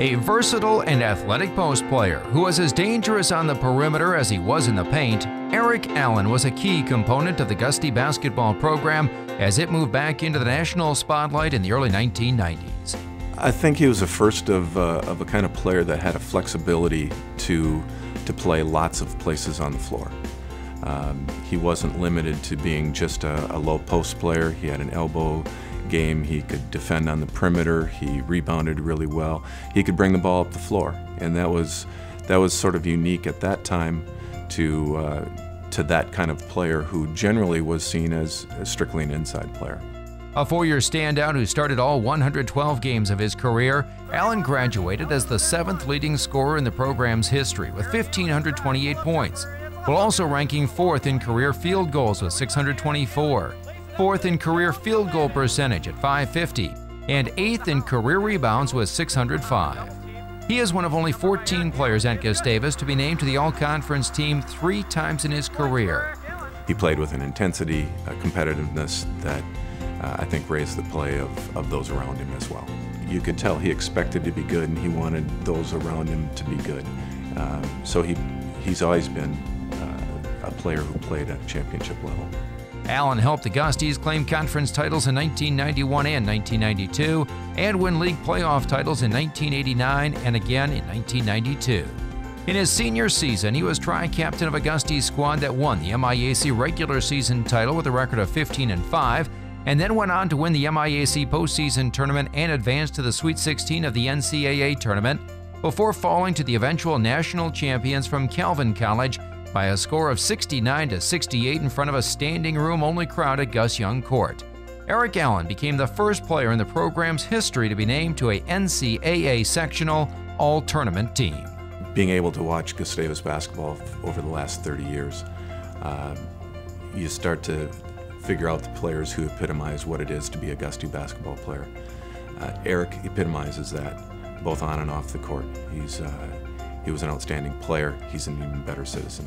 A versatile and athletic post player who was as dangerous on the perimeter as he was in the paint, Erik Allen was a key component of the Gusty basketball program as it moved back into the national spotlight in the early 1990s. I think he was the first of, uh, of a kind of player that had a flexibility to, to play lots of places on the floor. Um, he wasn't limited to being just a, a low post player. He had an elbow game. He could defend on the perimeter. He rebounded really well. He could bring the ball up the floor, and that was that was sort of unique at that time to uh, to that kind of player who generally was seen as, as strictly an inside player. A four-year standout who started all 112 games of his career, Allen graduated as the seventh leading scorer in the program's history with 1,528 points, while also ranking fourth in career field goals with 624 fourth in career field goal percentage at 550, and eighth in career rebounds with 605. He is one of only 14 players at Gustavus to be named to the All Conference team three times in his career. He played with an intensity, a competitiveness that uh, I think raised the play of, of those around him as well. You could tell he expected to be good and he wanted those around him to be good. Um, so he, he's always been uh, a player who played at championship level. Allen helped the Gusties claim conference titles in 1991 and 1992 and win league playoff titles in 1989 and again in 1992. In his senior season, he was tri-captain of a Gusties squad that won the MIAC regular season title with a record of 15 and 5, and then went on to win the MIAC postseason tournament and advance to the Sweet 16 of the NCAA tournament before falling to the eventual national champions from Calvin College by a score of 69 to 68 in front of a standing room only crowd at Gus Young Court. Erik Allen became the first player in the program's history to be named to a NCAA sectional all tournament team. Being able to watch Gustavus basketball over the last 30 years, uh, you start to figure out the players who epitomize what it is to be a Gusty basketball player. Uh, Erik epitomizes that both on and off the court. He's uh, he was an outstanding player. He's an even better citizen.